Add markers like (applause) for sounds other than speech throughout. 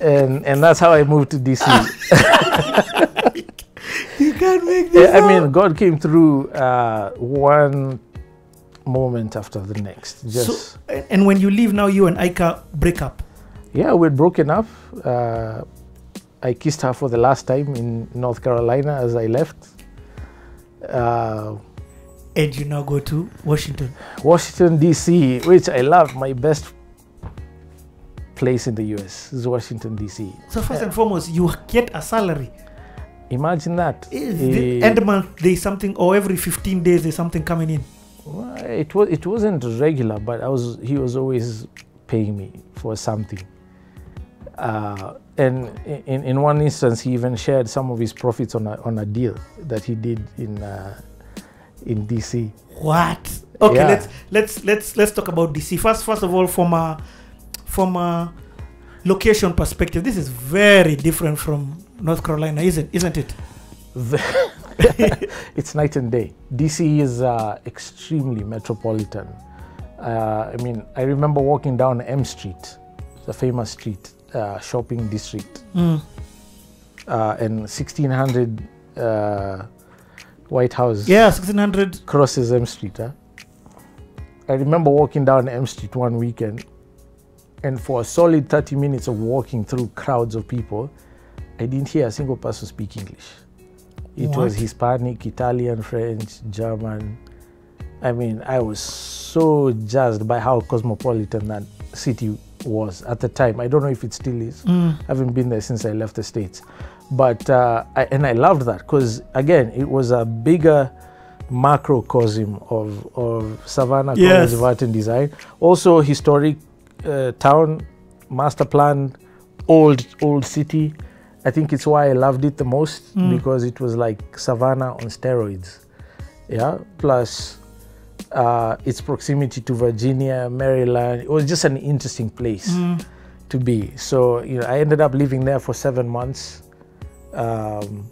and and that's how I moved to DC. (laughs) You can't make this. I mean. God came through uh, one moment after the next. Just So, and- and when you leave now, you and Aika break up. yeah, we're broken up. Uh, I kissed her for the last time in North Carolina as I left. Uh, And you now go to Washington. Washington D.C., which I love. My best place in the U.S. is Washington D.C. So first and foremost, you get a salary. Imagine that. Is the Eh, end month there's something, or every 15 days there's something coming in. Well, it was it wasn't regular, but I was he was always paying me for something. Uh, and in, in one instance, he even shared some of his profits on a, on a deal that he did in uh, in DC. What? Okay, Yeah. let's let's let's let's talk about DC first. First of all, from a from a location perspective, this is very different from North Carolina, isn't isn't it? (laughs) it's night and day. DC is uh, extremely metropolitan. Uh, I mean, I remember walking down M Street, the famous street, uh, shopping district, Mm. uh, and 1600 uh, White House Yeah, 1600. crosses M Street. Huh? I remember walking down M Street one weekend, and for a solid 30 minutes of walking through crowds of people, I didn't hear a single person speak English. It was Hispanic, Italian, French, German. I mean, I was so jazzed by how cosmopolitan that city was at the time. I don't know if it still is. Mm. I haven't been there since I left the States. But, uh, I, and I loved that because, again, it was a bigger macrocosm of, of Savannah Yes. College of Art and Design. Also, historic uh, town, master plan, old, old city. I think it's why I loved it the most Mm. because it was like Savannah on steroids. Yeah. Plus, uh, its proximity to Virginia, Maryland. It was just an interesting place Mm. to be. So you know, I ended up living there for seven months, um,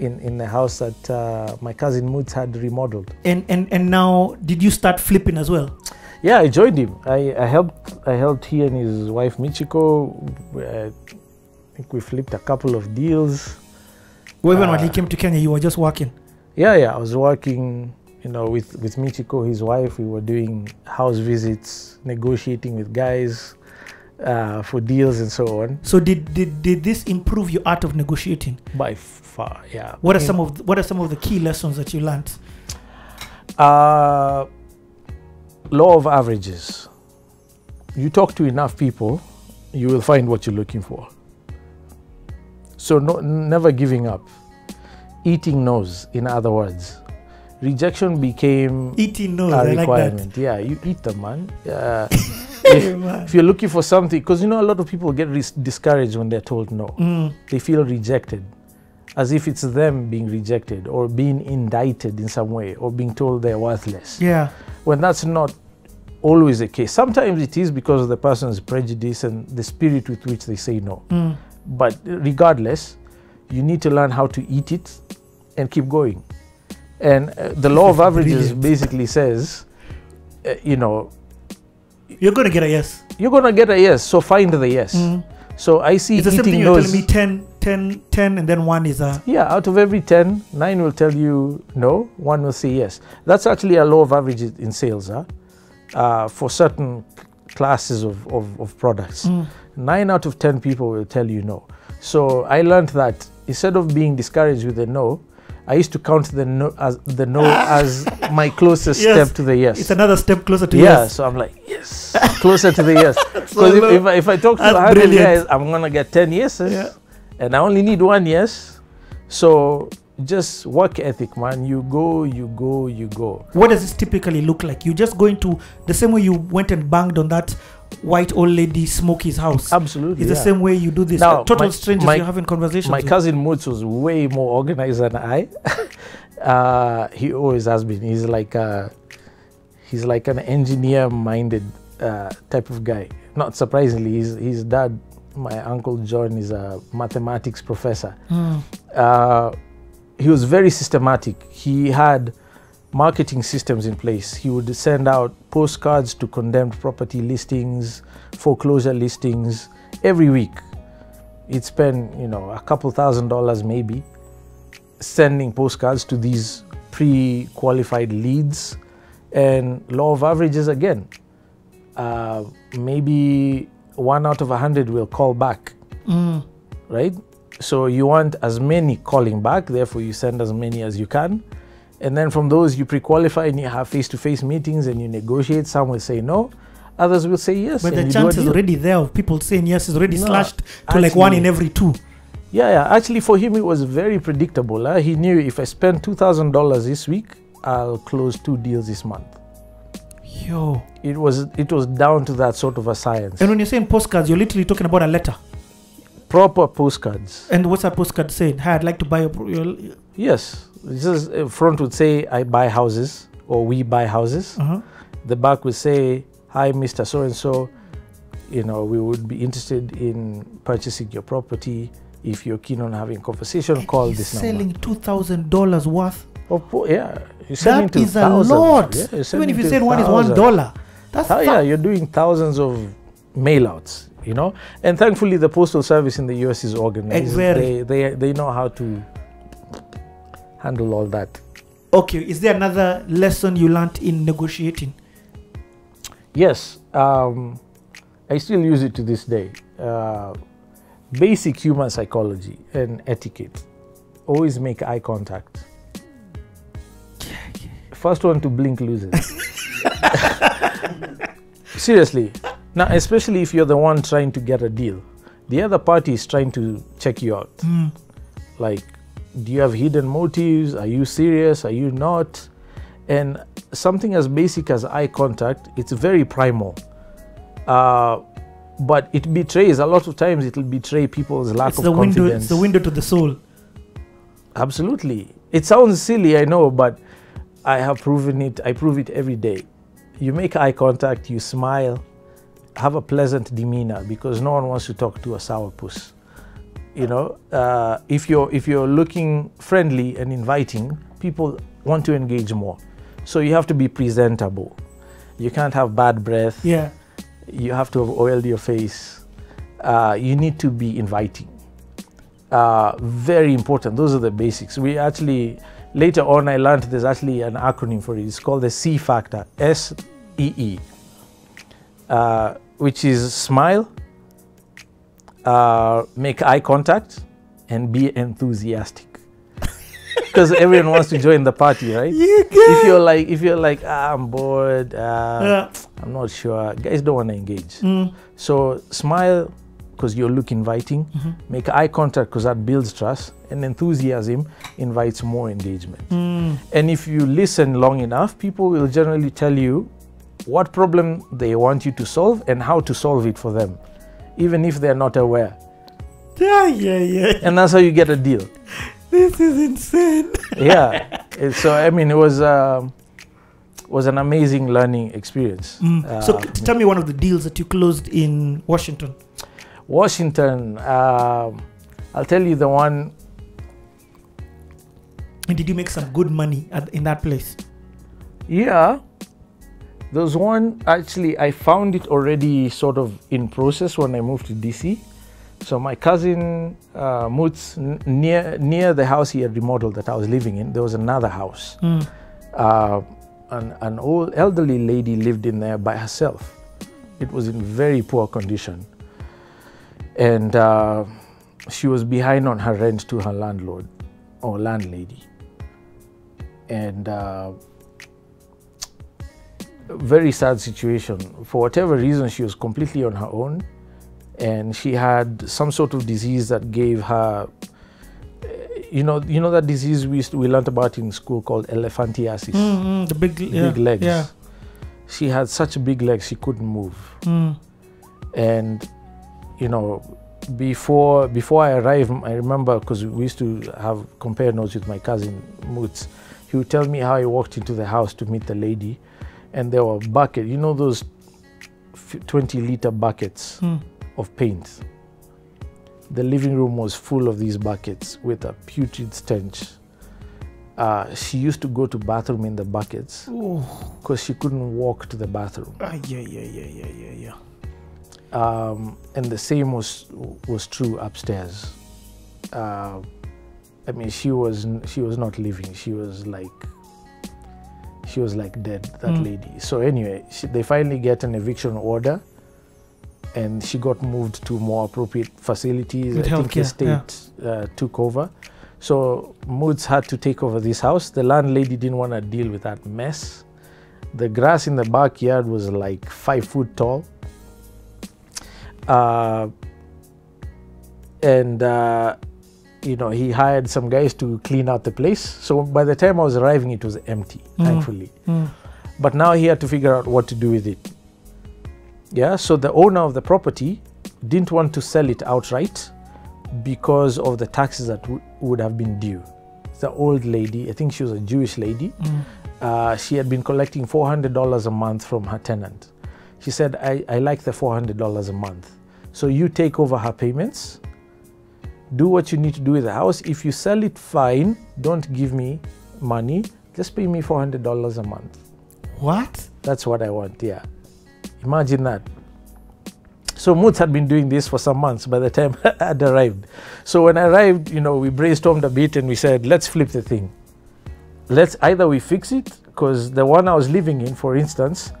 in in the house that uh, my cousin Moods had remodeled. And and and now, did you start flipping as well? Yeah, I joined him. I, I helped. I helped he and his wife Michiko. Uh, I think we flipped a couple of deals. Or even when he Uh, came to Kenya, you were just working. Yeah, yeah. I was working, you know, with with Michiko, his wife. We were doing house visits, negotiating with guys uh, for deals and so on. So did, did did this improve your art of negotiating? By far, yeah. What are some of the, what are some of the key lessons that you learned? Uh, law of averages. You talk to enough people, you will find what you're looking for. So, no, never giving up. Eating no's, in other words. Rejection became Eating no, a I like that. requirement. yeah, you eat them, man. Uh, (laughs) if, if you're looking for something, because you know, a lot of people get discouraged when they're told no. Mm. They feel rejected, as if it's them being rejected or being indicted in some way or being told they're worthless Yeah. When that's not always the case. Sometimes it is because of the person's prejudice and the spirit with which they say no. Mm. But regardless, you need to learn how to eat it and keep going. And uh, the law of (laughs) averages Brilliant. basically says, uh, you know, You're gonna get a yes. you're gonna get a yes, so find the yes. Mm. So I see It's the same thing you're those. telling me 10, 10, 10, and then one is a Yeah, out of every 10, nine will tell you no, one will say yes. That's actually a law of averages in sales huh? uh, for certain classes of, of, of products. Mm. Nine out of 10 people will tell you no. So I learned that instead of being discouraged with the no, I used to count the no as the no (laughs) as my closest Yes. step to the yes. It's another step closer to yeah, yes. Yeah, so I'm like, yes, closer to the yes. (laughs) So Because if, if, I, if I talk to That's 100 brilliant. guys, I'm going to get 10 yeses. Yeah. And I only need one yes. So just work ethic, man. You go, you go, you go. What does this typically look like? You just going to the same way you went and banged on that white old lady Smokey's house. Absolutely. It's the same way you do this. Now, Total my- strangers my- you're having conversations. My with. cousin Moots was way more organized than I. (laughs) uh, he always has been. He's like a, he's like an engineer-minded uh, type of guy. Not surprisingly, his his dad, my uncle John, is a mathematics professor. Mm. uh, he was very systematic. He had marketing systems in place. He would send out postcards to condemned property listings, foreclosure listings, every week he'd spend you know a couple thousand dollars maybe sending postcards to these pre-qualified leads and law of averages again uh, maybe one out of a hundred will call back Mm. right so you want as many calling back therefore you send as many as you can and then from those you pre-qualify and you have face-to-face meetings and you negotiate some will say no others will say yes But the you do a chance is already there of people saying yes is already No, slashed to like one in every two. Yeah, yeah. Actually, for him, it was very predictable. huh? He knew if I spend two thousand dollars this week, I'll close two deals this month. Yo. It was it was down to that sort of a science. And when you're saying postcards, you're literally talking about a letter. Proper postcards. And what's that postcard saying? Hi, I'd like to buy a. pro- your- Yes, this is uh, front would say I buy houses or we buy houses. Uh-huh. The back would say Hi, Mister So and So. You know, we would be interested in purchasing your property. If you're keen on having conversation, call He's this number. selling two thousand dollars worth. Oh, po- yeah, you're selling That is a lot. Yeah, Even if you said one is one that's Oh, yeah, you're doing thousands of mail outs, you know. And thankfully, the postal service in the US is organized. very. They, they, they know how to handle all that. Okay, is there another lesson you learned in negotiating? Yes, um, I still use it to this day. Uh, basic human psychology and etiquette. Always make eye contact. First one to blink loses. Seriously. Now, especially if you're the one trying to get a deal, the other party is trying to check you out. Mm. Like, do you have hidden motives? Are you serious? Are you not? And something as basic as eye contact, it's very primal. Uh, but it betrays a lot of times. It'll betray people's lack It's of the window. It's the window to the soul. Absolutely. It sounds silly, I know, but I have proven it. I prove it every day. You make eye contact, you smile, have a pleasant demeanor because no one wants to talk to a sourpuss. You know, uh, if you're if you're looking friendly and inviting, people want to engage more. So you have to be presentable. You can't have bad breath Yeah. you have to have oiled your face. Uh, you need to be inviting. Uh, very important. Those are the basics. We actually later on I learned there's actually an acronym for it. It's called the C factor. S E E, uh, which is smile, uh, make eye contact, and be enthusiastic. (laughs) Because everyone wants to join the party, right? You If you're like, if you're like, ah, I'm bored. Uh, Yeah. I'm not sure. Guys don't want to engage. Mm. So smile because you look inviting. Mm-hmm. Make eye contact because that builds trust. And enthusiasm invites more engagement. Mm. And if you listen long enough, people will generally tell you what problem they want you to solve and how to solve it for them, even if they're not aware. Yeah, yeah, yeah. And that's how you get a deal. This is insane. yeah. So I mean, it was um, was an amazing learning experience. Mm. so Uh, c- tell me one of the deals that you closed in Washington. Washington, um, I'll tell you the one And did you make some good money at, in that place? Yeah. There's one actually I found it already sort of in process when I moved to DC. So my cousin uh, Moots near near the house he had remodeled that I was living in, there was another house. Mm. Uh, an, an old elderly lady lived in there by herself. It was in very poor condition. And uh, she was behind on her rent to her landlord or landlady. And uh, very sad situation. For whatever reason, she was completely on her own, and she had some sort of disease that gave her. You know, you know that disease we used to, we learned about in school called elephantiasis, Mm, mm, the big, yeah, big legs. Yeah. She had such big legs she couldn't move, Mm. and you know, before before I arrived, I remember because we used to have compare notes with my cousin Moots. He would tell me how he walked into the house to meet the lady, and there were buckets. You know those twenty liter buckets Mm. of paint. The living room was full of these buckets with a putrid stench. Uh, she used to go to bathroom in the buckets because she couldn't walk to the bathroom. Ah, yeah, yeah, yeah, yeah, yeah, yeah. Um, and the same was was true upstairs. Uh, I mean, she was she was not living. She was like she was like dead. That Mm. lady. So anyway, she, they finally get an eviction order, and she got moved to more appropriate facilities. With I think the healthcare, yeah. state uh, took over. So Moods had to take over this house. The landlady didn't want to deal with that mess. The grass in the backyard was like five foot tall. Uh, and uh, you know he hired some guys to clean out the place. So by the time I was arriving, it was empty, Mhm. thankfully. Mm. But now he had to figure out what to do with it. Yeah, so the owner of the property didn't want to sell it outright because of the taxes that w- would have been due. The old lady, I think she was a Jewish lady, Mm. uh, she had been collecting $400 a month from her tenant. She said, I, I like the $400 a month. So you take over her payments, do what you need to do with the house. If you sell it, fine. Don't give me money. Just pay me $400 a month. What? That's what I want, yeah. Imagine that. So Moods had been doing this for some months by the time (laughs) I had arrived. So when I arrived, you know, we brainstormed a bit and we said, let's flip the thing. Let's either we fix it, because the one I was living in, for instance,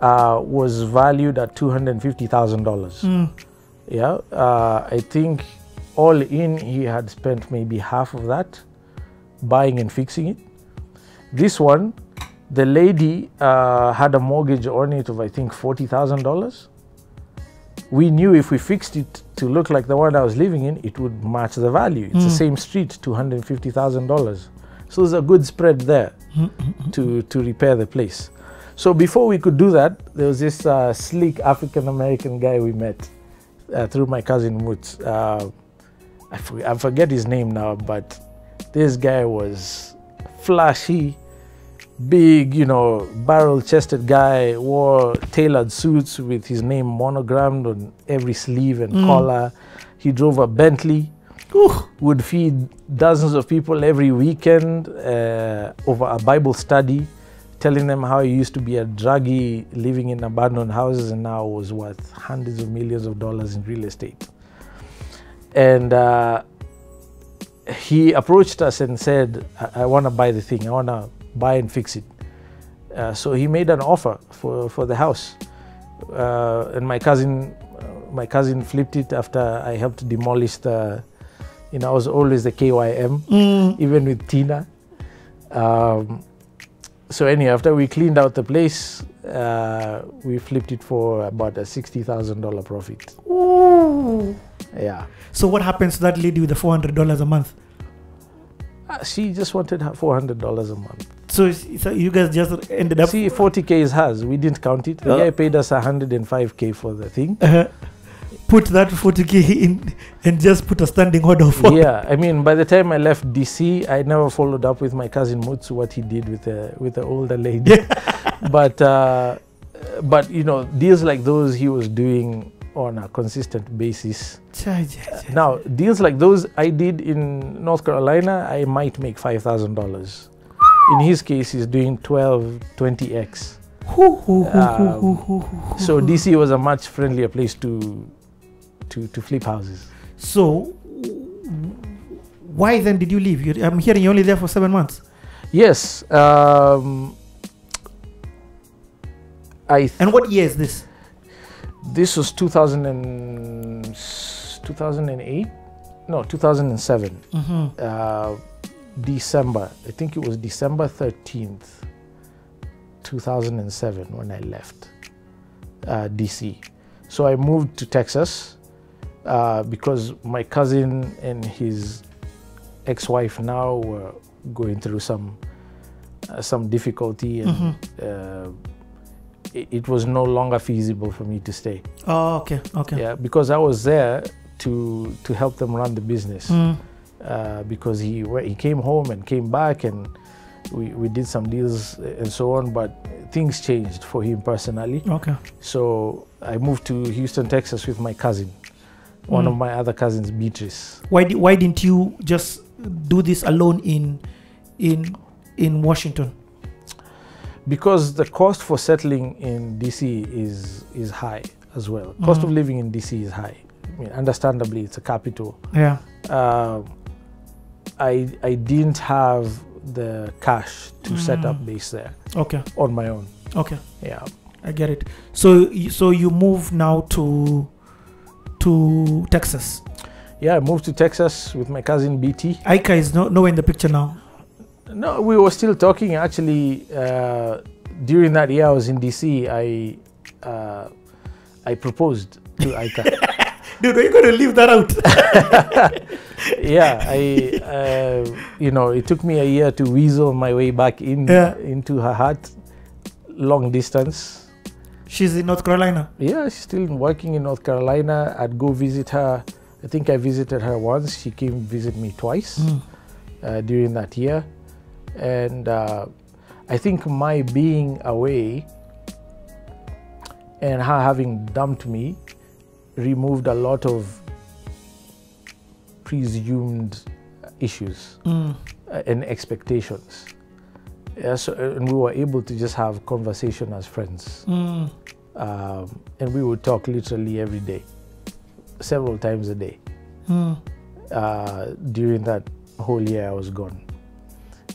uh, was valued at $250,000. Mm. Yeah, uh, I think all in he had spent maybe half of that buying and fixing it. This one, the lady uh, had a mortgage on it of I think forty thousand dollars. We knew if we fixed it to look like the one I was living in, it would match the value. It's the Mm. same street, two hundred fifty thousand dollars. So there's a good spread there Mm, mm, mm. to to repair the place. So before we could do that, there was this uh, sleek African American guy we met uh, through my cousin Moots. Uh, I, for, I forget his name now, but this guy was flashy, big, you know, barrel-chested guy. Wore tailored suits with his name monogrammed on every sleeve and Mm. collar. He drove a Bentley Ooh. would feed dozens of people every weekend uh, over a Bible study, telling them how he used to be a druggie living in abandoned houses and now was worth hundreds of millions of dollars in real estate. And uh, he approached us and said, I, I want to buy the thing, I want to buy and fix it. Uh, so he made an offer for, for the house. Uh, and my cousin, uh, my cousin flipped it after I helped demolish the, you know, I was always the KYM, Mm. even with Tina. Um, so anyway, after we cleaned out the place, uh, we flipped it for about a sixty thousand dollar profit. Ooh. Yeah, So what happens to that lady with the four hundred dollars a month? Uh, she just wanted four hundred dollars a month. So, so you guys just ended up. See, forty k is hers. We didn't count it. The Uh. guy paid us hundred and five k for the thing. uh, put that 40k in and just put a standing order for yeah, I mean, by the time I left DC, I never followed up with my cousin Mutsu what he did with the with the older lady. (laughs) but uh, but you know, deals like those he was doing on a consistent basis. Now, deals like those I did in North Carolina, I might make five thousand dollars. In his case, he's doing 12, 20x. Hoo, hoo, hoo, hoo, Um, So. DC was a much friendlier place to to to flip houses. So, why then did you leave? You, I'm hearing you're only there for seven months. Yes. Um, I And what year is this? this was 2000 and 2008 no 2007 Mm-hmm. uh, december i think it was december 13th 2007 when i left uh, dc so i moved to texas uh, because my cousin and his ex-wife now were going through some uh, some difficulty and Mhm. uh, it, it was no longer feasible for me to stay Oh, okay, okay. yeah because i was there to to help them run the business Mm. uh, because he he came home and came back and we, we did some deals and so on but things changed for him personally Okay. so i moved to houston texas with my cousin one Mm. of my other cousins beatrice Why di- why didn't you just do this alone in in in Washington? because the cost for settling in dc is is high as well. Cost of Mhm. living in DC is high. I mean, understandably, it's a capital. Yeah. Uh, I I didn't have the cash to set up Mm. base there Okay. on my own. Okay. Yeah. I get it. So so you move now to to Texas. Yeah, I moved to Texas with my cousin BT. Aika is no nowhere in the picture now. No, we were still talking actually. Uh, during that year I was in DC, I uh, I proposed to Aika. (laughs) Dude, are you gonna leave that out? (laughs) yeah, I uh, you know it took me a year to weasel my way back in Yeah. into her heart, long distance. She's in North Carolina. Yeah, she's still working in North Carolina. I'd go visit her. I think I visited her once. She came visit me twice Mm. uh, during that year, and uh, I think my being away and her having dumped me removed a lot of presumed issues Mm. and expectations. Yeah, so, and we were able to just have conversation as friends. Mm. Um, and we would talk literally every day, several times a day Mm. uh, during that whole year I was gone.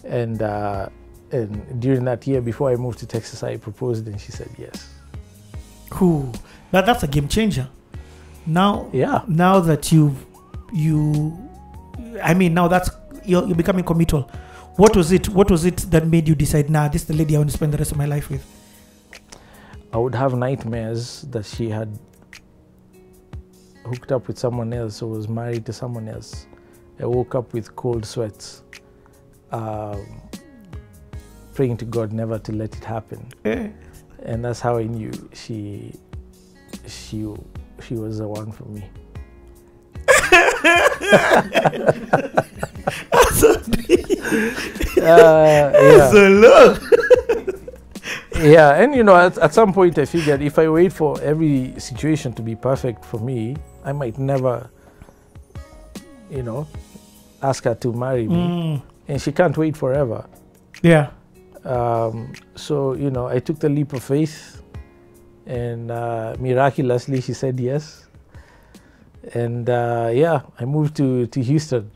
And, uh, and during that year before I moved to Texas, I proposed and she said yes. Cool. That that's a game changer. Now Yeah. now that you you I mean now that's you're, you're becoming committal. What was it what was it that made you decide, nah, this is the lady I want to spend the rest of my life with? I would have nightmares that she had hooked up with someone else or was married to someone else. I woke up with cold sweats, um, praying to God never to let it happen. And that's how I knew she, she, she was the one for me. (laughs) Uh, yeah. So look. yeah and you know at, at some point i figured if i wait for every situation to be perfect for me i might never you know ask her to marry me Mm. and she can't wait forever Yeah. um, so you know i took the leap of faith and uh, miraculously she said yes and uh, yeah i moved to, to houston